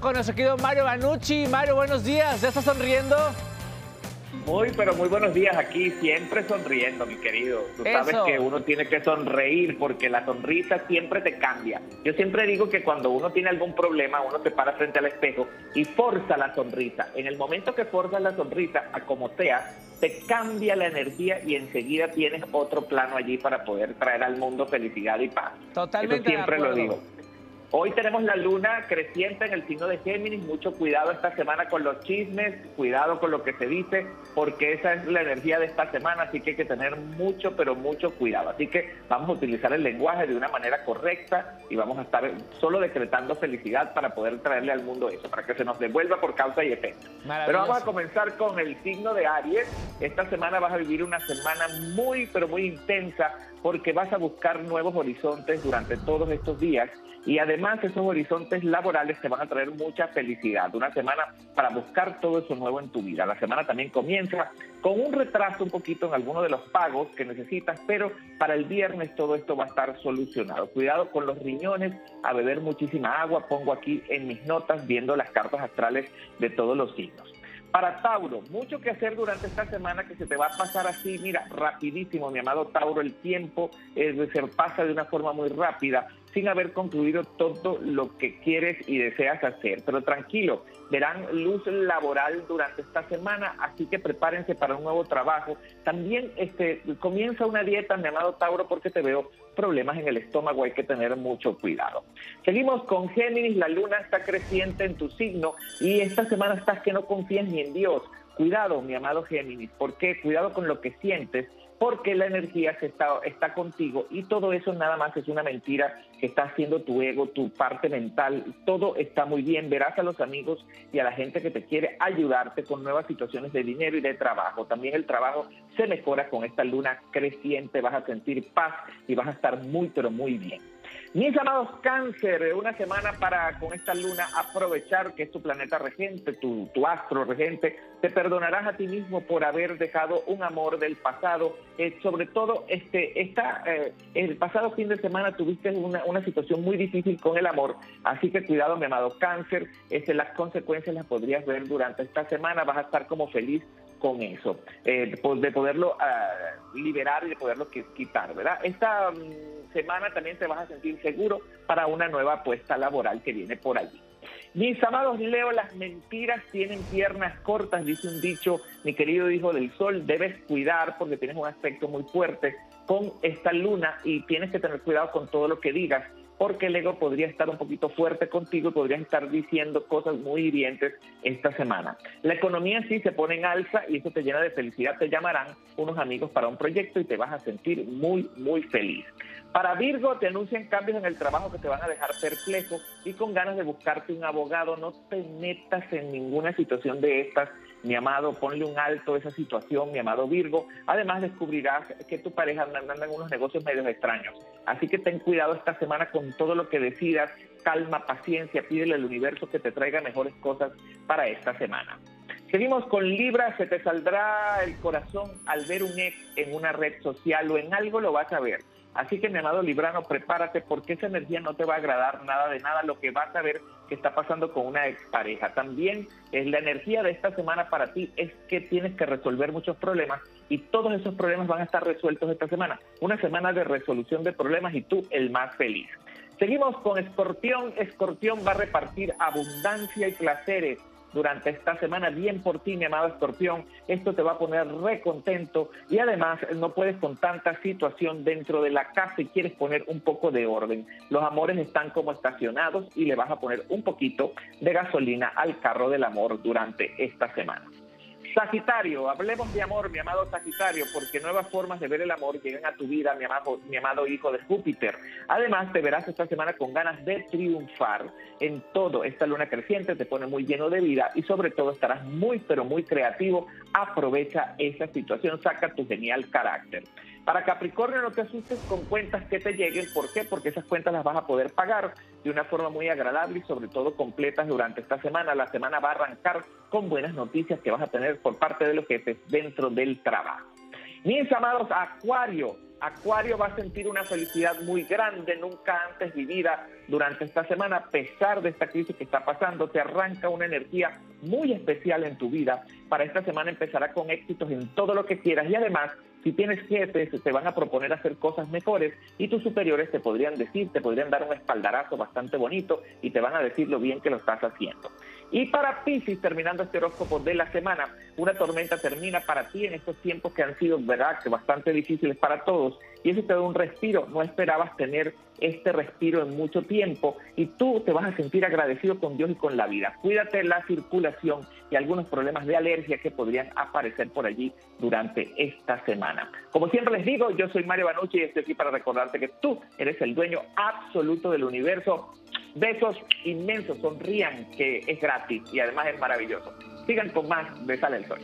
con nuestro querido Mario Banucci. Mario, buenos días. ¿Ya estás sonriendo? Muy, pero muy buenos días aquí, siempre sonriendo, mi querido. Tú sabes que uno tiene que sonreír porque la sonrisa siempre te cambia. Yo siempre digo que cuando uno tiene algún problema, uno se para frente al espejo y forza la sonrisa. En el momento que forzas la sonrisa, a como sea, te cambia la energía y enseguida tienes otro plano allí para poder traer al mundo felicidad y paz. Totalmente. Eso siempre lo digo. Hoy tenemos la luna creciente en el signo de Géminis. Mucho cuidado esta semana con los chismes, cuidado con lo que se dice, porque esa es la energía de esta semana, así que hay que tener mucho, pero mucho cuidado. Así que vamos a utilizar el lenguaje de una manera correcta y vamos a estar solo decretando felicidad para poder traerle al mundo eso, para que se nos devuelva por causa y efecto. Pero vamos a comenzar con el signo de Aries. Esta semana vas a vivir una semana muy, pero muy intensa porque vas a buscar nuevos horizontes durante todos estos días y además esos horizontes laborales te van a traer mucha felicidad. Una semana para buscar todo eso nuevo en tu vida. La semana también comienza con un retraso un poquito en alguno de los pagos que necesitas, pero para el viernes todo esto va a estar solucionado. Cuidado con los riñones, a beber muchísima agua. Pongo aquí en mis notas viendo las cartas astrales de todos los signos. Para Tauro, mucho que hacer durante esta semana que se te va a pasar así, mira, rapidísimo, mi amado Tauro, el tiempo eh, se pasa de una forma muy rápida sin haber concluido todo lo que quieres y deseas hacer. Pero tranquilo, verán luz laboral durante esta semana, así que prepárense para un nuevo trabajo. También este, comienza una dieta, mi amado Tauro, porque te veo problemas en el estómago, hay que tener mucho cuidado. Seguimos con Géminis, la luna está creciente en tu signo y esta semana estás que no confías ni en Dios. Cuidado, mi amado Géminis, porque cuidado con lo que sientes porque la energía se está, está contigo y todo eso nada más es una mentira que está haciendo tu ego, tu parte mental, todo está muy bien, verás a los amigos y a la gente que te quiere ayudarte con nuevas situaciones de dinero y de trabajo. También el trabajo se mejora con esta luna creciente, vas a sentir paz y vas a estar muy, pero muy bien. Mis amados cáncer, una semana para con esta luna aprovechar que es tu planeta regente, tu, astro regente, te perdonarás a ti mismo por haber dejado un amor del pasado. Eh, sobre todo, este, esta, eh, el pasado fin de semana tuviste una, una, situación muy difícil con el amor, así que cuidado, mi amado cáncer, este, las consecuencias las podrías ver durante esta semana, vas a estar como feliz con eso, eh, de poderlo ah, liberar y de poderlo quitar, ¿verdad? Esta mm, semana también te vas a sentir seguro para una nueva apuesta laboral que viene por allí. Mis amados Leo, las mentiras tienen piernas cortas, dice un dicho, mi querido hijo del sol, debes cuidar porque tienes un aspecto muy fuerte con esta luna y tienes que tener cuidado con todo lo que digas porque el ego podría estar un poquito fuerte contigo y podrías estar diciendo cosas muy hirientes esta semana. La economía sí se pone en alza y eso te llena de felicidad. Te llamarán unos amigos para un proyecto y te vas a sentir muy, muy feliz. Para Virgo te anuncian cambios en el trabajo que te van a dejar perplejo y con ganas de buscarte un abogado. No te metas en ninguna situación de estas mi amado, ponle un alto a esa situación, mi amado Virgo. Además, descubrirás que tu pareja anda en unos negocios medios extraños. Así que ten cuidado esta semana con todo lo que decidas. Calma, paciencia, pídele al universo que te traiga mejores cosas para esta semana. Seguimos con Libra, se te saldrá el corazón al ver un ex en una red social o en algo lo vas a ver. Así que mi amado Librano, prepárate porque esa energía no te va a agradar nada de nada. Lo que vas a ver que está pasando con una expareja. También es la energía de esta semana para ti es que tienes que resolver muchos problemas y todos esos problemas van a estar resueltos esta semana. Una semana de resolución de problemas y tú el más feliz. Seguimos con Escorpión. Escorpión va a repartir abundancia y placeres durante esta semana. Bien por ti, mi amado escorpión. Esto te va a poner recontento y además no puedes con tanta situación dentro de la casa y quieres poner un poco de orden. Los amores están como estacionados y le vas a poner un poquito de gasolina al carro del amor durante esta semana. Sagitario, hablemos de amor, mi amado Sagitario, porque nuevas formas de ver el amor llegan a tu vida, mi amado, mi amado hijo de Júpiter. Además, te verás esta semana con ganas de triunfar en todo. Esta luna creciente te pone muy lleno de vida y sobre todo estarás muy, pero muy creativo. Aprovecha esa situación, saca tu genial carácter. Para Capricornio no te asustes con cuentas que te lleguen. ¿Por qué? Porque esas cuentas las vas a poder pagar de una forma muy agradable y sobre todo completas durante esta semana. La semana va a arrancar con buenas noticias que vas a tener por parte de los jefes dentro del trabajo. Mis amados Acuario, Acuario va a sentir una felicidad muy grande, nunca antes vivida durante esta semana, a pesar de esta crisis que está pasando, te arranca una energía muy especial en tu vida. Para esta semana empezará con éxitos en todo lo que quieras y además si tienes jefes, te van a proponer hacer cosas mejores y tus superiores te podrían decir, te podrían dar un espaldarazo bastante bonito y te van a decir lo bien que lo estás haciendo. Y para Pisces, terminando este horóscopo de la semana, una tormenta termina para ti en estos tiempos que han sido, verdad, que bastante difíciles para todos. Y eso te da un respiro. No esperabas tener este respiro en mucho tiempo y tú te vas a sentir agradecido con Dios y con la vida. Cuídate la circulación y algunos problemas de alergia que podrían aparecer por allí durante esta semana. Como siempre les digo, yo soy Mario Banucci y estoy aquí para recordarte que tú eres el dueño absoluto del universo. Besos inmensos, sonrían que es gratis y además es maravilloso. Sigan con más de Sale el Sol.